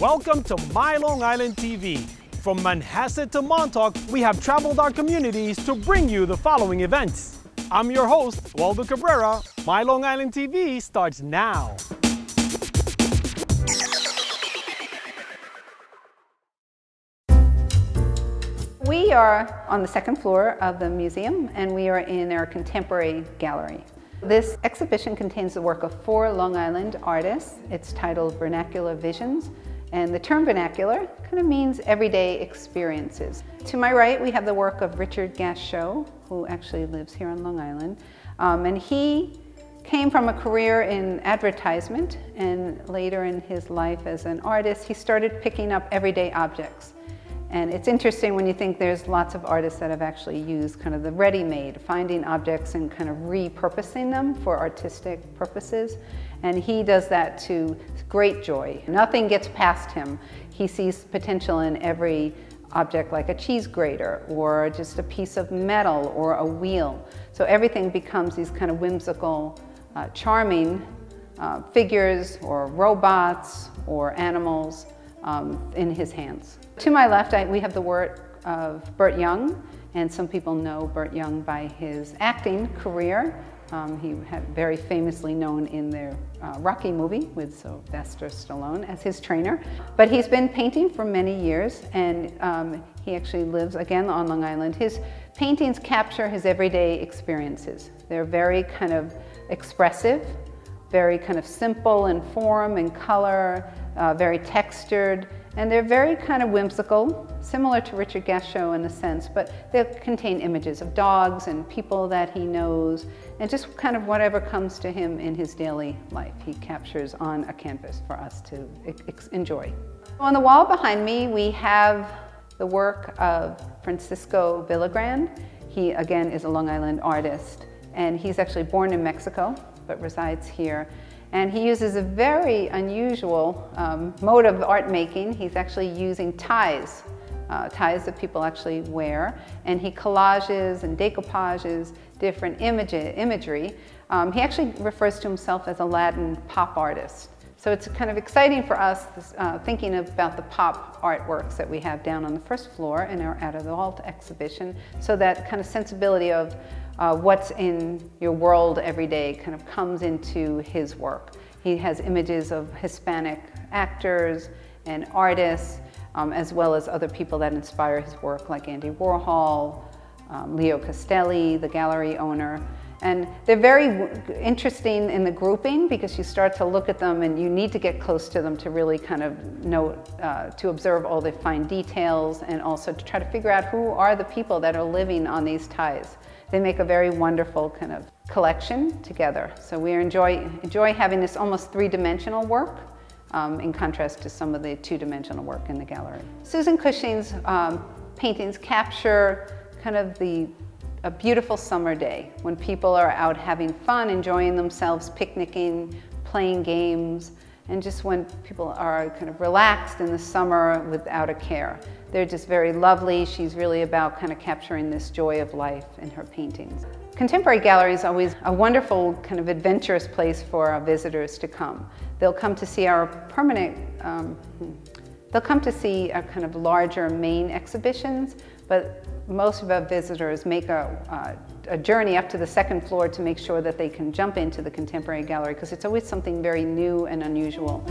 Welcome to My Long Island TV. From Manhasset to Montauk, we have traveled our communities to bring you the following events. I'm your host, Waldo Cabrera. My Long Island TV starts now. We are on the second floor of the museum and we are in our contemporary gallery. This exhibition contains the work of four Long Island artists. It's titled Vernacular Visions and the term vernacular kind of means everyday experiences. To my right we have the work of Richard Gashow who actually lives here on Long Island um, and he came from a career in advertisement and later in his life as an artist he started picking up everyday objects. And it's interesting when you think there's lots of artists that have actually used kind of the ready-made, finding objects and kind of repurposing them for artistic purposes. And he does that to great joy. Nothing gets past him. He sees potential in every object like a cheese grater or just a piece of metal or a wheel. So everything becomes these kind of whimsical, uh, charming uh, figures or robots or animals um, in his hands. To my left, I, we have the work of Burt Young, and some people know Burt Young by his acting career. Um, he had very famously known in the uh, Rocky movie with Sylvester Stallone as his trainer. But he's been painting for many years and um, he actually lives again on Long Island. His paintings capture his everyday experiences. They're very kind of expressive, very kind of simple in form and color, uh, very textured, and they're very kind of whimsical, similar to Richard Gashow in a sense, but they contain images of dogs and people that he knows, and just kind of whatever comes to him in his daily life, he captures on a canvas for us to enjoy. On the wall behind me, we have the work of Francisco Villagrán. He, again, is a Long Island artist, and he's actually born in Mexico, but resides here. And he uses a very unusual um, mode of art making. He's actually using ties, uh, ties that people actually wear, and he collages and decoupages different image imagery. Um, he actually refers to himself as a Latin pop artist. So it's kind of exciting for us uh, thinking about the pop artworks that we have down on the first floor in our Out of the Vault exhibition. So that kind of sensibility of uh, what's in your world every day kind of comes into his work. He has images of Hispanic actors and artists, um, as well as other people that inspire his work, like Andy Warhol, um, Leo Castelli, the gallery owner. And they're very interesting in the grouping because you start to look at them and you need to get close to them to really kind of note, uh, to observe all the fine details and also to try to figure out who are the people that are living on these ties. They make a very wonderful kind of collection together. So we enjoy, enjoy having this almost three-dimensional work um, in contrast to some of the two-dimensional work in the gallery. Susan Cushing's um, paintings capture kind of the a beautiful summer day when people are out having fun, enjoying themselves, picnicking, playing games, and just when people are kind of relaxed in the summer without a care. They're just very lovely. She's really about kind of capturing this joy of life in her paintings. Contemporary Gallery is always a wonderful kind of adventurous place for our visitors to come. They'll come to see our permanent, um, they'll come to see a kind of larger main exhibitions, but most of our visitors make a, uh, a journey up to the second floor to make sure that they can jump into the Contemporary Gallery because it's always something very new and unusual.